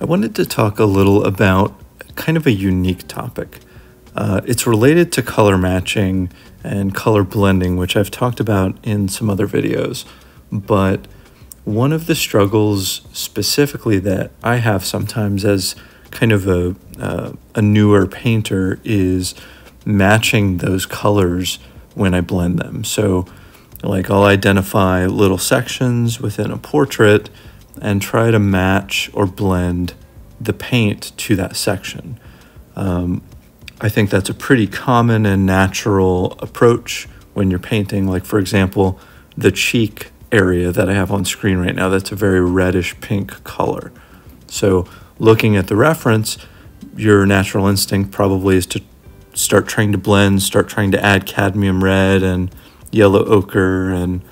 I wanted to talk a little about kind of a unique topic. Uh, it's related to color matching and color blending, which I've talked about in some other videos. But one of the struggles specifically that I have sometimes as kind of a, uh, a newer painter is matching those colors when I blend them. So, like, I'll identify little sections within a portrait and try to match or blend the paint to that section. Um, I think that's a pretty common and natural approach when you're painting. Like, for example, the cheek area that I have on screen right now, that's a very reddish pink color. So, looking at the reference, your natural instinct probably is to start trying to blend, start trying to add cadmium red and yellow ochre and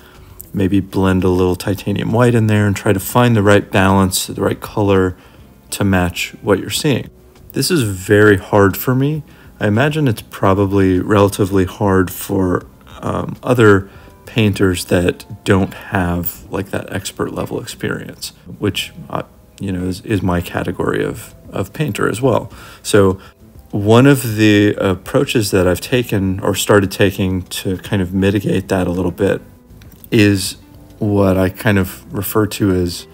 maybe blend a little titanium white in there and try to find the right balance, the right color to match what you're seeing. This is very hard for me. I imagine it's probably relatively hard for um, other painters that don't have like that expert level experience, which uh, you know is, is my category of of painter as well. So one of the approaches that I've taken or started taking to kind of mitigate that a little bit is what I kind of refer to as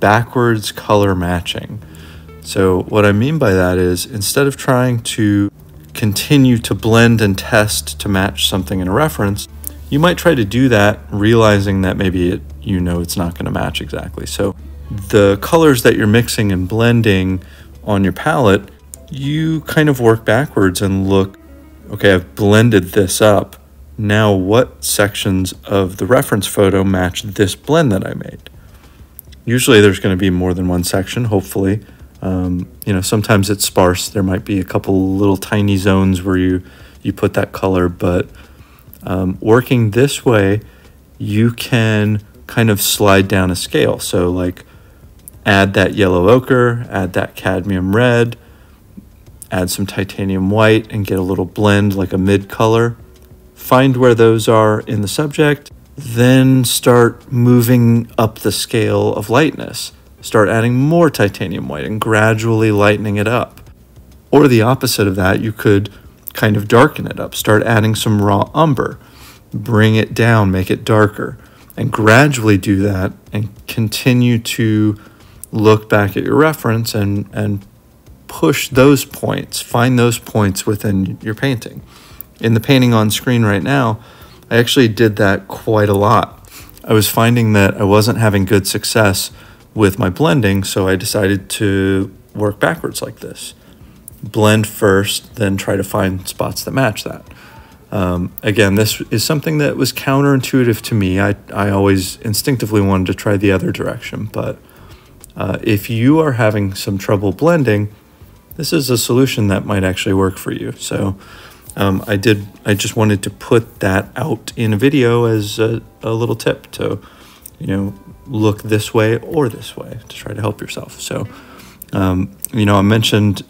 backwards color matching. So, what I mean by that is instead of trying to continue to blend and test to match something in a reference, you might try to do that realizing that maybe it, you know it's not going to match exactly. So, the colors that you're mixing and blending on your palette, you kind of work backwards and look okay, I've blended this up now what sections of the reference photo match this blend that I made? Usually there's going to be more than one section, hopefully. Um, you know, sometimes it's sparse. There might be a couple little tiny zones where you, you put that color, but um, working this way, you can kind of slide down a scale. So like add that yellow ochre, add that cadmium red, add some titanium white and get a little blend like a mid color find where those are in the subject, then start moving up the scale of lightness. Start adding more titanium white and gradually lightening it up. Or the opposite of that, you could kind of darken it up. Start adding some raw umber, bring it down, make it darker, and gradually do that and continue to look back at your reference and, and push those points, find those points within your painting in the painting on screen right now, I actually did that quite a lot. I was finding that I wasn't having good success with my blending, so I decided to work backwards like this. Blend first, then try to find spots that match that. Um, again, this is something that was counterintuitive to me. I, I always instinctively wanted to try the other direction, but uh, if you are having some trouble blending, this is a solution that might actually work for you. So um, I did. I just wanted to put that out in a video as a, a little tip to, you know, look this way or this way to try to help yourself. So, um, you know, I mentioned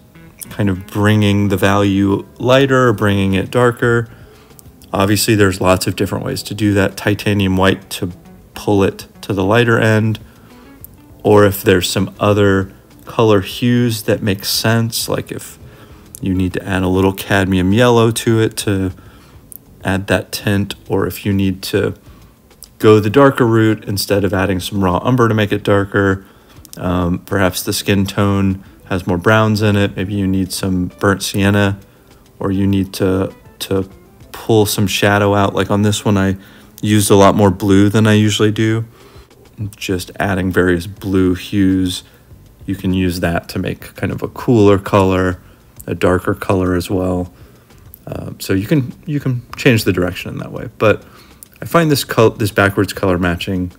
kind of bringing the value lighter, bringing it darker. Obviously, there's lots of different ways to do that. Titanium white to pull it to the lighter end, or if there's some other color hues that make sense, like if you need to add a little cadmium yellow to it to add that tint, or if you need to go the darker route instead of adding some raw umber to make it darker, um, perhaps the skin tone has more browns in it. Maybe you need some burnt sienna, or you need to to pull some shadow out. Like on this one, I used a lot more blue than I usually do. Just adding various blue hues. You can use that to make kind of a cooler color a darker color as well. Uh, so you can you can change the direction in that way. But I find this col- this backwards color matching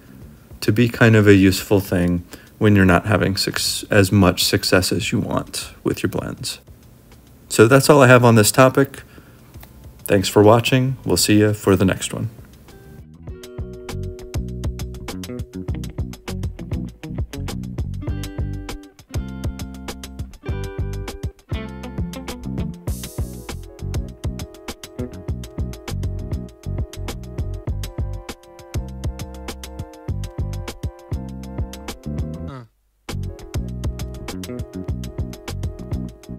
to be kind of a useful thing when you're not having as much success as you want with your blends. So that's all I have on this topic. Thanks for watching. We'll see you for the next one.